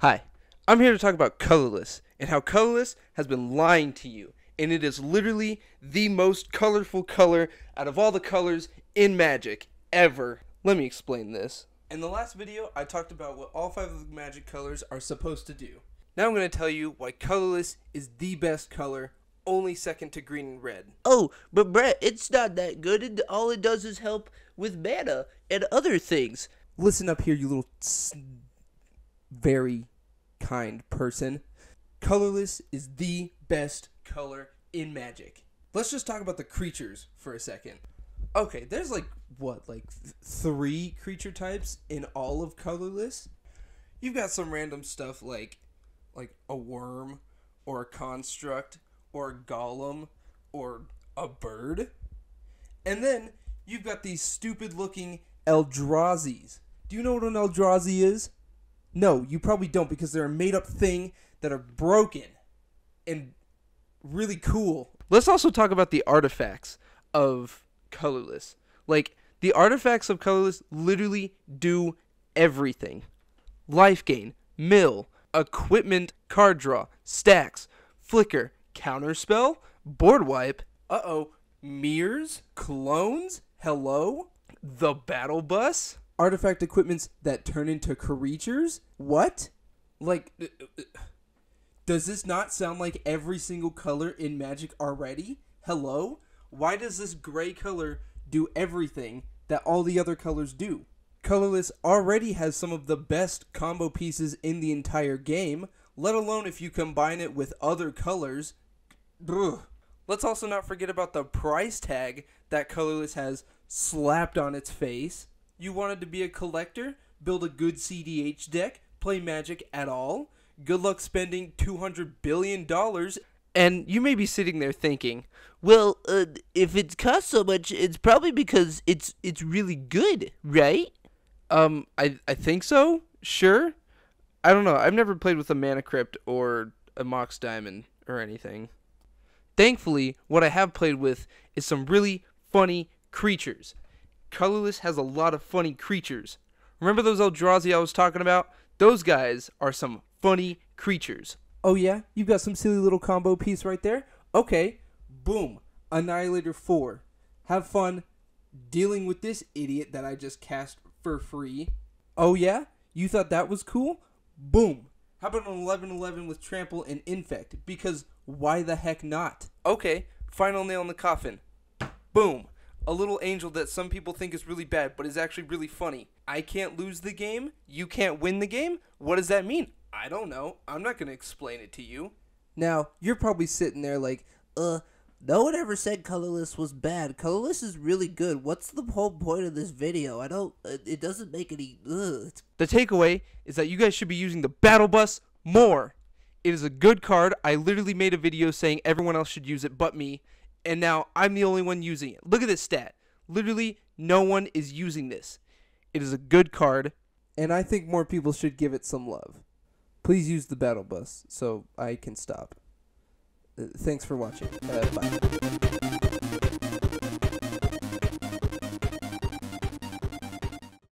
Hi, I'm here to talk about Colorless and how Colorless has been lying to you. And it is literally the most colorful color out of all the colors in Magic ever. Let me explain this. In the last video, I talked about what all five of the Magic colors are supposed to do. Now I'm going to tell you why Colorless is the best color, only second to green and red. Oh, but Brett, it's not that good. It, all it does is help with mana and other things. Listen up here, you little very kind person. Colorless is the best color in Magic. Let's just talk about the creatures for a second. Okay, there's like what, like th- three creature types in all of Colorless. You've got some random stuff like like a worm or a construct or a golem or a bird. And then you've got these stupid looking Eldrazi's. Do you know what an Eldrazi is? No, you probably don't because they're a made up thing that are broken and really cool. Let's also talk about the artifacts of Colorless. Like, the artifacts of Colorless literally do everything life gain, mill, equipment, card draw, stax, flicker, counterspell, board wipe, uh oh, mirrors, clones, hello, the battle bus, artifact equipments that turn into creatures. What? Like, uh, uh, does this not sound like every single color in Magic already? Hello? Why does this gray color do everything that all the other colors do? Colorless already has some of the best combo pieces in the entire game, let alone if you combine it with other colors. Ugh. Let's also not forget about the price tag that Colorless has slapped on its face. You wanted to be a collector? Build a good CDH deck? Play Magic at all? Good luck spending $200 billion. And you may be sitting there thinking, Well, uh, if it costs so much, it's probably because it's it's really good, right? Um, I I think so. Sure. I don't know. I've never played with a Mana Crypt or a Mox Diamond or anything. Thankfully, what I have played with is some really funny creatures. Colorless has a lot of funny creatures. Remember those Eldrazi I was talking about? Those guys are some funny creatures. Oh yeah, you've got some silly little combo piece right there. Okay, boom, Annihilator four. Have fun dealing with this idiot that I just cast for free. Oh yeah? You thought that was cool? Boom. How about an 11-11 with trample and infect? Because why the heck not? Okay, final nail in the coffin. Boom. A little angel that some people think is really bad, but is actually really funny. I can't lose the game. You can't win the game. What does that mean? I don't know. I'm not going to explain it to you. Now, you're probably sitting there like, Uh, no one ever said colorless was bad. Colorless is really good. What's the whole point of this video? I don't. Uh, it doesn't make any. Ugh. The takeaway is that you guys should be using the Battle Bus more. It is a good card. I literally made a video saying everyone else should use it but me, and now I'm the only one using it. Look at this stat. Literally, no one is using this. It is a good card, and I think more people should give it some love. Please use the Battle Bus so I can stop. Uh, thanks for watching. Uh, bye.